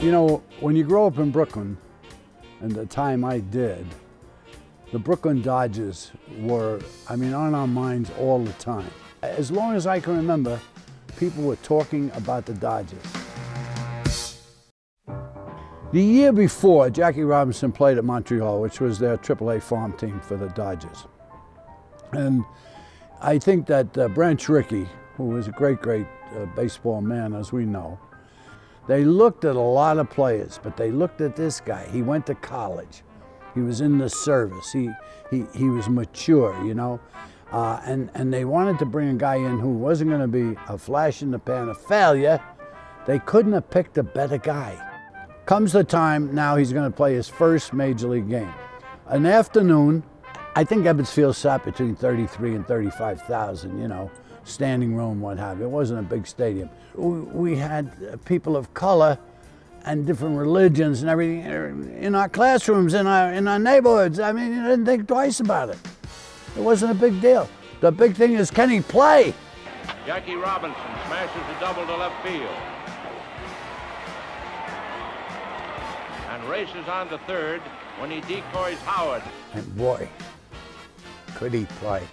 You know, when you grow up in Brooklyn, and the time I did, the Brooklyn Dodgers were, I mean, on our minds all the time. As long as I can remember, people were talking about the Dodgers. The year before, Jackie Robinson played at Montreal, which was their AAA farm team for the Dodgers. And I think that uh, Branch Rickey, who was a great, great uh, baseball man, as we know, they looked at a lot of players, but they looked at this guy. He went to college. He was in the service. He, he, he was mature, you know. Uh, and, and they wanted to bring a guy in who wasn't going to be a flash in the pan, a failure. They couldn't have picked a better guy. Comes the time now he's going to play his first major league game. An afternoon, I think Ebbets Field sat between 33 and 35,000, you know standing room, what have you. It wasn't a big stadium. We had uh, people of color and different religions and everything in our classrooms, in our, in our neighborhoods. I mean, you didn't think twice about it. It wasn't a big deal. The big thing is, can he play? Jackie Robinson smashes a double to left field. And races on to third when he decoys Howard. And boy, could he play.